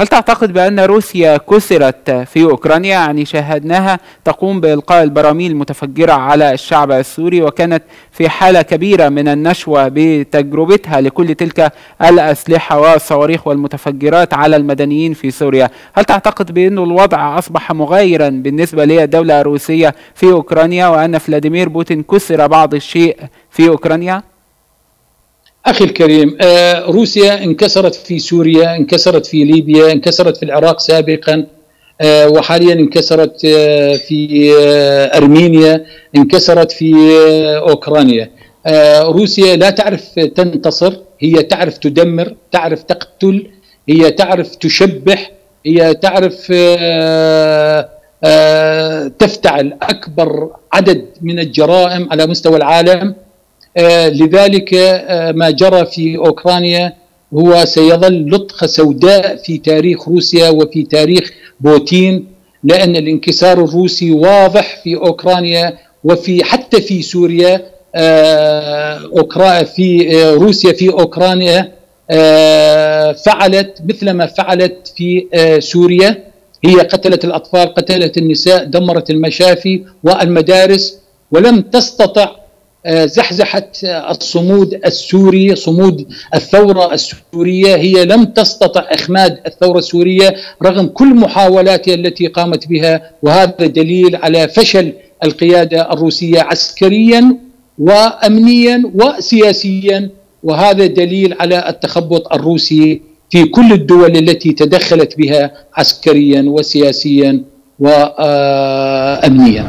هل تعتقد بأن روسيا كسرت في أوكرانيا يعني شاهدناها تقوم بإلقاء البراميل المتفجرة على الشعب السوري وكانت في حالة كبيرة من النشوة بتجربتها لكل تلك الأسلحة والصواريخ والمتفجرات على المدنيين في سوريا هل تعتقد بأن الوضع أصبح مغايرا بالنسبة للدولة الروسية في أوكرانيا وأن فلاديمير بوتين كسر بعض الشيء في أوكرانيا؟ أخي الكريم آه، روسيا انكسرت في سوريا انكسرت في ليبيا انكسرت في العراق سابقا آه، وحاليا انكسرت آه، في أرمينيا انكسرت في أوكرانيا. روسيا لا تعرف تنتصر هي تعرف تدمر تعرف تقتل هي تعرف تشبح هي تعرف تفتعل أكبر عدد من الجرائم على مستوى العالم. لذلك آه، ما جرى في أوكرانيا هو سيظل لطخة سوداء في تاريخ روسيا وفي تاريخ بوتين لأن الانكسار الروسي واضح في أوكرانيا وفي حتى في سوريا آه، في روسيا في أوكرانيا فعلت مثل ما فعلت في سوريا. هي قتلت الأطفال قتلت النساء دمرت المشافي والمدارس ولم تستطع آه، زحزحت الصمود السوري صمود الثورة السورية. هي لم تستطع إخماد الثورة السورية رغم كل محاولاتها التي قامت بها وهذا دليل على فشل القيادة الروسية عسكريا وأمنيا وسياسيا. وهذا دليل على التخبط الروسي في كل الدول التي تدخلت بها عسكريا وسياسيا وأمنيا.